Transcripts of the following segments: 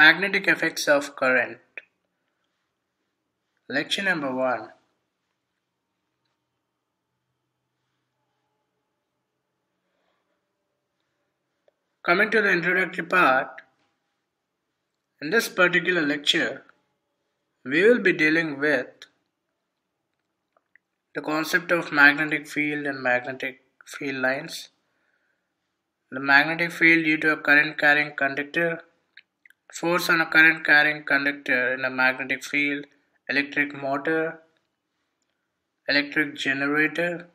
Magnetic effects of current. Lecture number 1. Coming to the introductory part, in this particular lecture, we will be dealing with the concept of magnetic field and magnetic field lines, the magnetic field due to a current carrying conductor, force on a current carrying conductor in a magnetic field, electric motor, electric generator,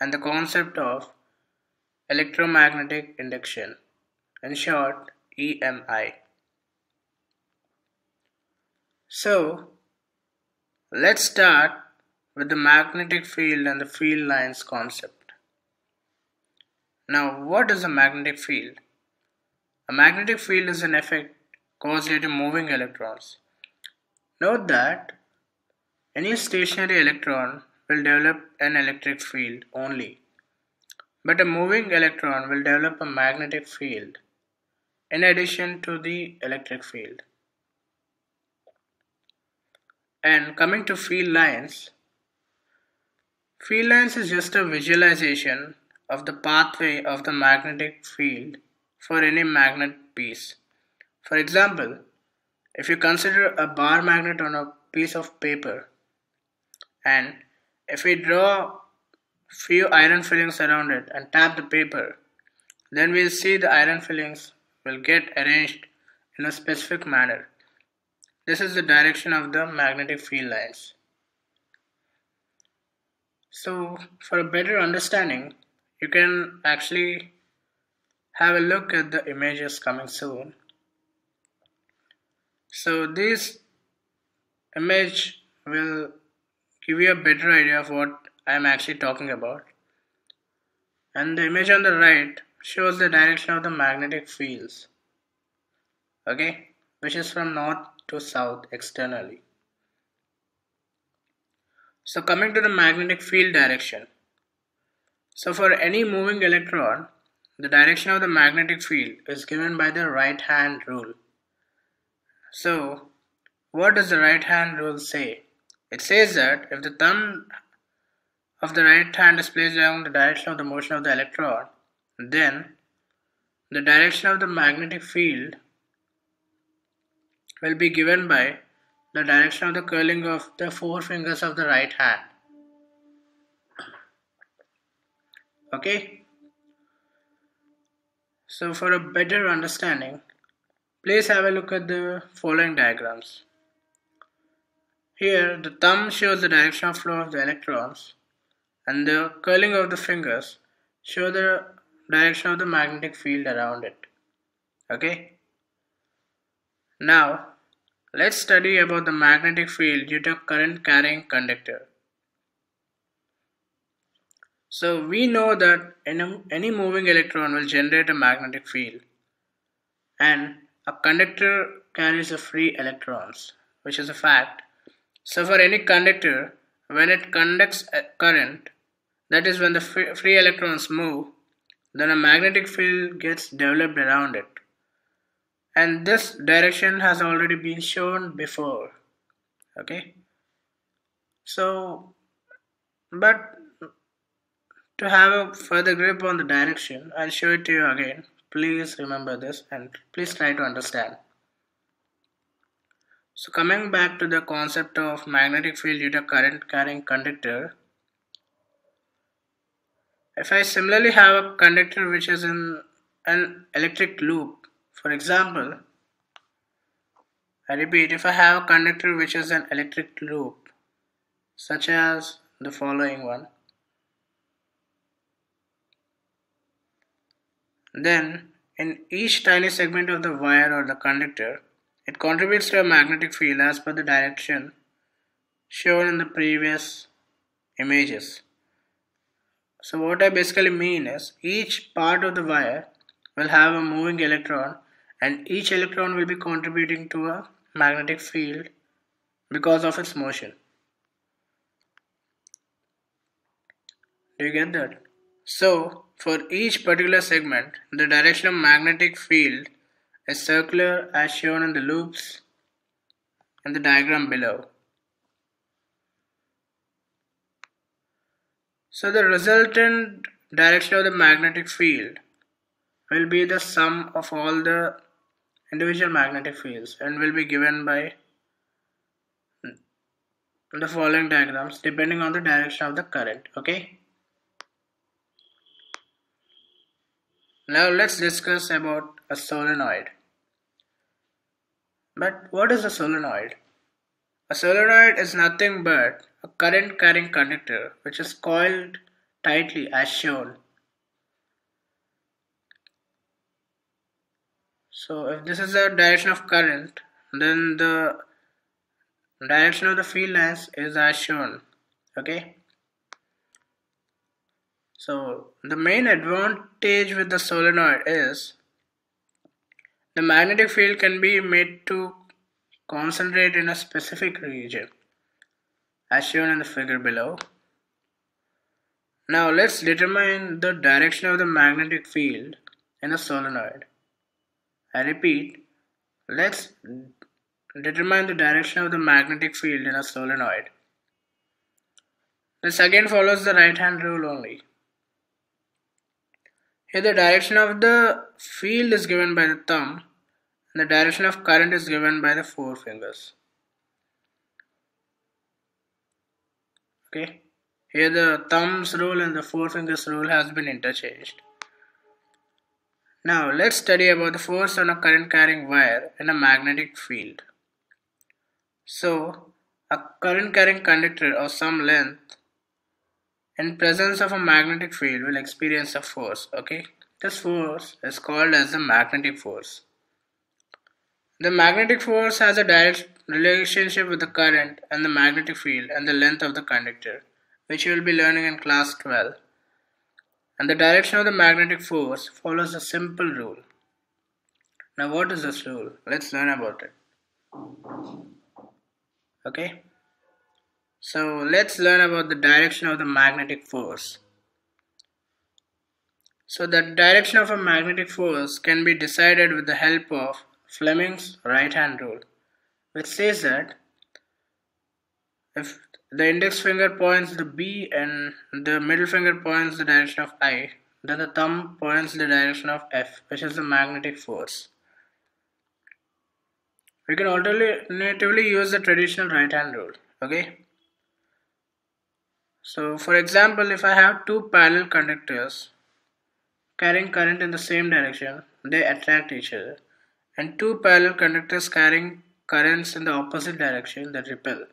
and the concept of electromagnetic induction, in short, EMI. So, let's start with the magnetic field and the field lines concept. Now, what is a magnetic field? A magnetic field is an effect caused due to moving electrons. Note that any stationary electron will develop an electric field only, but a moving electron will develop a magnetic field in addition to the electric field. And coming to field lines, field lines is just a visualization of the pathway of the magnetic field for any magnet piece. For example, if you consider a bar magnet on a piece of paper and if we draw few iron fillings around it and tap the paper, then we'll see the iron fillings will get arranged in a specific manner. This is the direction of the magnetic field lines. So for a better understanding, you can actually have a look at the images coming soon. So this image will give you a better idea of what I am actually talking about. And the image on the right shows the direction of the magnetic fields. Okay, which is from north to south externally. So coming to the magnetic field direction. So for any moving electron, the direction of the magnetic field is given by the right hand rule. So what does the right hand rule say? It says that if the thumb of the right hand is placed along the direction of the motion of the electron, then the direction of the magnetic field will be given by the direction of the curling of the four fingers of the right hand. Okay? So for a better understanding, please have a look at the following diagrams. Here, the thumb shows the direction of flow of the electrons and the curling of the fingers show the direction of the magnetic field around it. Okay? Now, let's study about the magnetic field due to current carrying conductor. So we know that any moving electron will generate a magnetic field. And a conductor carries a free electrons which is a fact. So for any conductor when it conducts a current that is when the free electrons move then a magnetic field gets developed around it. And this direction has already been shown before. Okay? So but to have a further grip on the direction, I'll show it to you again. Please remember this and please try to understand. So coming back to the concept of magnetic field due to current carrying conductor, if I similarly have a conductor which is in an electric loop, for example, I repeat, if I have a conductor which is an electric loop, such as the following one, Then, in each tiny segment of the wire or the conductor, it contributes to a magnetic field as per the direction shown in the previous images. So what I basically mean is each part of the wire will have a moving electron and each electron will be contributing to a magnetic field because of its motion. Do you get that? So, for each particular segment, the direction of magnetic field is circular as shown in the loops in the diagram below. So the resultant direction of the magnetic field will be the sum of all the individual magnetic fields and will be given by the following diagrams depending on the direction of the current okay now let's discuss about a solenoid. But what is a solenoid? A solenoid is nothing but a current carrying conductor which is coiled tightly as shown. So if this is the direction of current then the direction of the field lines is as shown okay so the main advantage with the solenoid is the magnetic field can be made to concentrate in a specific region as shown in the figure below now let's determine the direction of the magnetic field in a solenoid I repeat let's Determine the direction of the magnetic field in a solenoid. This again follows the right hand rule only. Here the direction of the field is given by the thumb and the direction of current is given by the four fingers. Okay. Here the thumb's rule and the four fingers rule has been interchanged. Now let's study about the force on a current carrying wire in a magnetic field. So, a current carrying conductor of some length in presence of a magnetic field will experience a force, okay? This force is called as the magnetic force. The magnetic force has a direct relationship with the current and the magnetic field and the length of the conductor, which you will be learning in class 12. And the direction of the magnetic force follows a simple rule. Now, what is this rule? Let's learn about it okay so let's learn about the direction of the magnetic force. So the direction of a magnetic force can be decided with the help of Fleming's right hand rule which says that if the index finger points the B and the middle finger points the direction of I then the thumb points the direction of F which is the magnetic force. We can alternatively use the traditional right hand rule okay so for example if I have two parallel conductors carrying current in the same direction they attract each other. And two parallel conductors carrying currents in the opposite direction that repel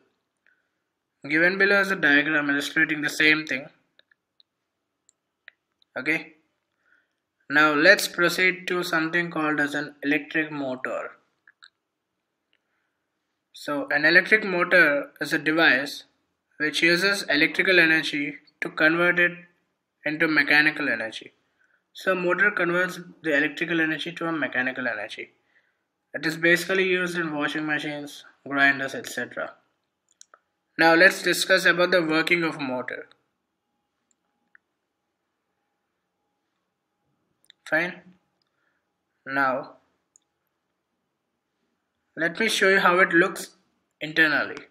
given below is a diagram illustrating the same thing. Okay? Now let's proceed to something called as an electric motor. So an electric motor is a device which uses electrical energy to convert it into mechanical energy. So motor converts the electrical energy to a mechanical energy. It is basically used in washing machines, grinders, etc. Now let's discuss about the working of motor. Fine. Now let me show you how it looks internally.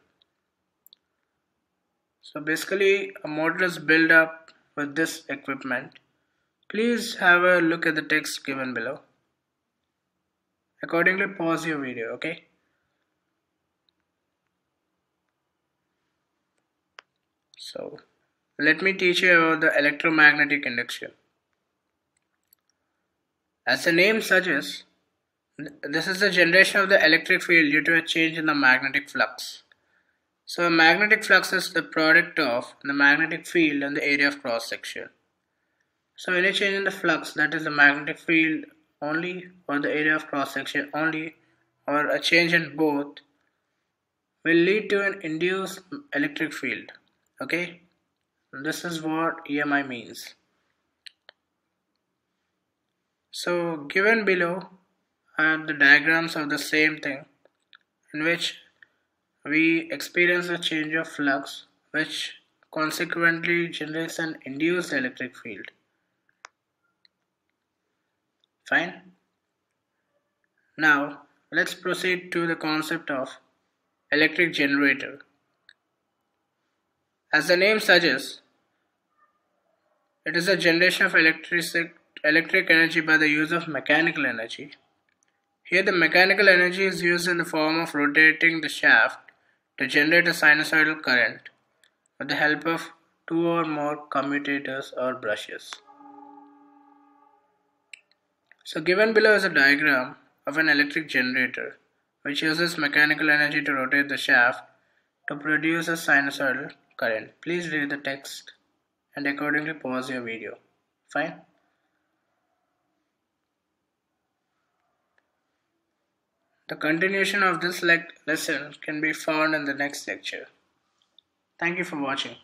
So basically a motor is built up with this equipment. Please have a look at the text given below. Accordingly pause your video okay. So let me teach you about the electromagnetic induction. As the name suggests, this is the generation of the electric field due to a change in the magnetic flux. So magnetic flux is the product of the magnetic field and the area of cross section. So any change in the flux that is the magnetic field only or the area of cross section only or a change in both will lead to an induced electric field. Okay, this is what EMI means. So given below are the diagrams of the same thing in which we experience a change of flux which consequently generates an induced electric field. Fine. Now let's proceed to the concept of electric generator. As the name suggests, it is a generation of electric, electric energy by the use of mechanical energy. Here the mechanical energy is used in the form of rotating the shaft to generate a sinusoidal current with the help of two or more commutators or brushes. So given below is a diagram of an electric generator which uses mechanical energy to rotate the shaft to produce a sinusoidal current. Please read the text and accordingly pause your video. Fine? The continuation of this lesson can be found in the next lecture. Thank you for watching.